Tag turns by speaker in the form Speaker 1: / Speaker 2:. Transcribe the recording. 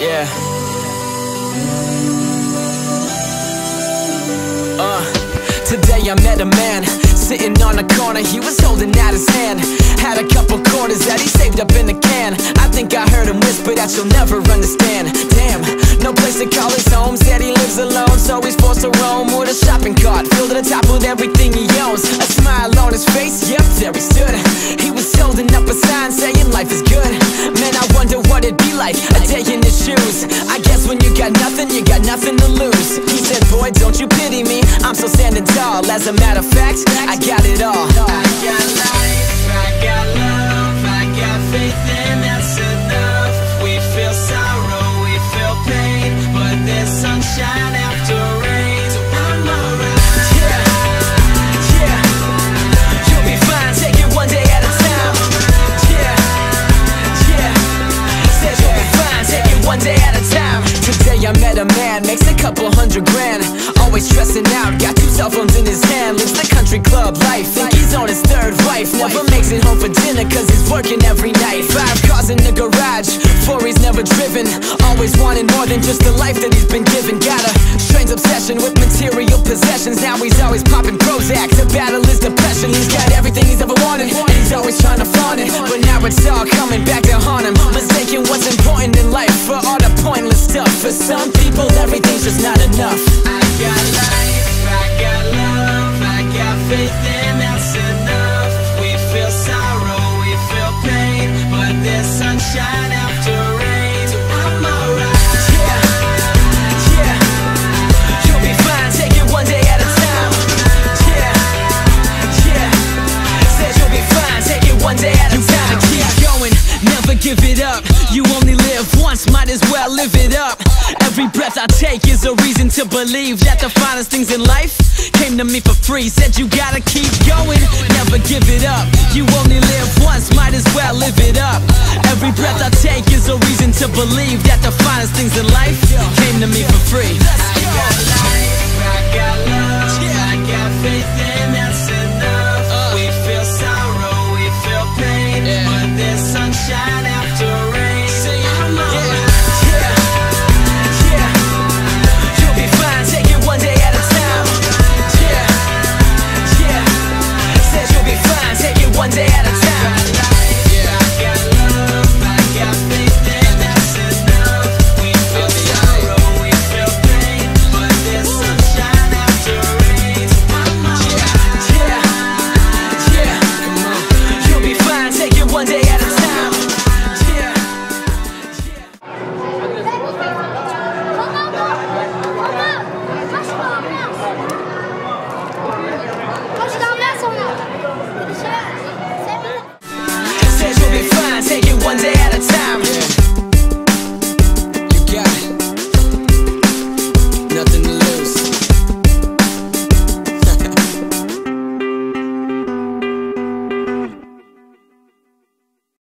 Speaker 1: Yeah. Uh, today I met a man sitting on a corner. He was holding out his hand. Had a couple quarters that he saved up in a can. I think I heard him whisper that you'll never understand. Damn, no place to call his home. Said he lives alone, so he's forced to roam with a shopping cart filled to the top with everything he owns. A smile on his face, yep, in his shoes. I guess when you got nothing, you got nothing to lose. He said, Boy, don't you pity me? I'm still standing tall. As a matter of fact, I got it all. I
Speaker 2: got life, I got love, I got faith, and that's
Speaker 1: a man, makes a couple hundred grand. Always stressing out, got two cell phones in his hand. Lives the country club life, think he's on his third wife. Never makes it home for dinner, cause he's working every night. Five cars in the garage, four he's never driven. Always wanting more than just the life that he's been given. Got a strange obsession with material possessions. Now he's always popping Prozac to battle his depression. He's got everything he's ever wanted, and he's always trying to flaunt it. But now it's all coming back to haunt him. Mistaking what's important in life for all the pointless stuff. For some people, everything's just not enough. You only live once, might as well live it up. Every breath I take is a reason to believe That the finest things in life came to me for free. Said you gotta keep going, never give it up. You only live once, might as well live it up. Every breath I take is a reason to believe That the finest things in life came to me for free. I got
Speaker 2: life, I got love,
Speaker 1: I
Speaker 2: got faith and that's enough
Speaker 1: We
Speaker 2: feel sorrow, we feel pain,
Speaker 1: but